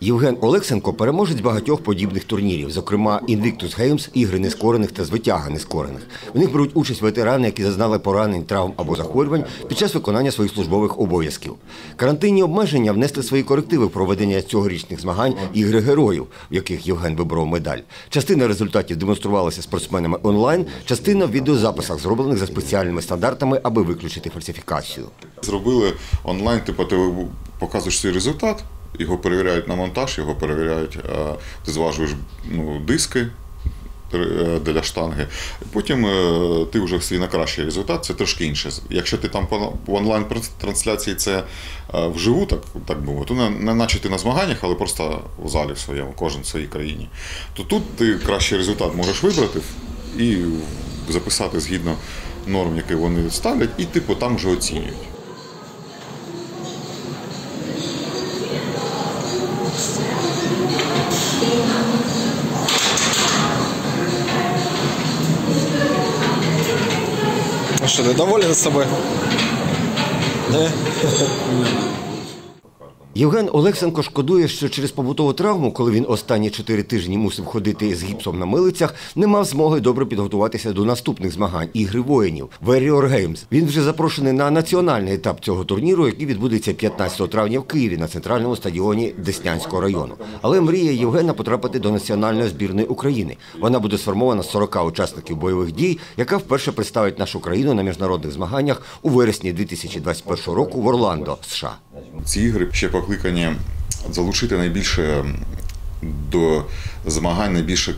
Євген Олексенко переможець багатьох подібних турнірів, зокрема Invictus Games, ігри нескорених та звитяга нескорених. В них беруть участь ветерани, які зазнали поранень, травм або захворювань під час виконання своїх службових обов'язків. Карантинні обмеження внесли свої корективи в проведення цьогорічних змагань ігри героїв, в яких Євген виборов медаль. Частина результатів демонструвалася спортсменами онлайн, частина в відеозаписах, зроблених за спеціальними стандартами, аби виключити фальсифікацію. Зробили онлайн, типу, ти показуєш свій результат, його перевіряють на монтаж, його перевіряють, е, ти зважуєш ну, диски е, для штанги. Потім е, ти вже свій на кращий результат, це трошки інше. Якщо ти там в онлайн-трансляції це вживу, так, так мовити, то не, наче ти на змаганнях, але просто у залі в своєму, кожен в своїй країні, то тут ти кращий результат можеш вибрати і записати згідно норм, які вони ставлять, і типу там вже оцінюють. Ну что, ты доволен собой? Да? Євген Олексенко шкодує, що через побутову травму, коли він останні чотири тижні мусив ходити з гіпсом на милицях, не мав змоги добре підготуватися до наступних змагань ігри воїнів Warrior Games. Він вже запрошений на національний етап цього турніру, який відбудеться 15 травня в Києві на центральному стадіоні Деснянського району. Але мріє Євгена потрапити до національної збірної України. Вона буде сформована з 40 учасників бойових дій, яка вперше представить нашу країну на міжнародних змаганнях у вересні 2021 року в Орландо, США. Ці ігри ще покликані залучити найбільше до змагань найбільше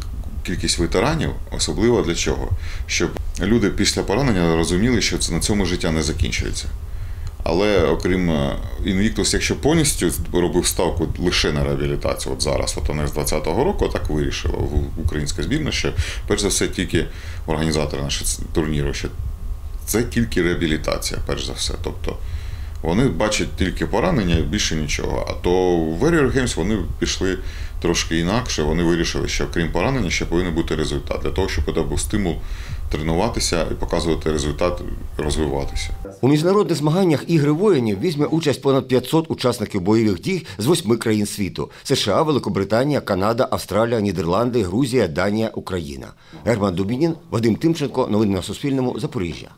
кількість ветеранів, особливо для чого? Щоб люди після поранення розуміли, що це на цьому життя не закінчується. Але окрім е, Invictus, якщо повністю робив ставку лише на реабілітацію, от зараз, от вони з 20-го року так вирішила в- українська збірна, що перш за все тільки організатори нашого турніру, що це тільки реабілітація, перш за все. Тобто вони бачать тільки поранення більше нічого. А то в Warrior Games вони пішли трошки інакше. Вони вирішили, що крім поранення ще повинен бути результат для того, щоб це був стимул тренуватися і показувати результат, розвиватися. У міжнародних змаганнях ігри воїнів візьме участь понад 500 учасників бойових дій з восьми країн світу: США, Великобританія, Канада, Австралія, Нідерланди, Грузія, Данія, Україна. Герман Дубінін, Вадим Тимченко. Новини на Суспільному. Запоріжжя.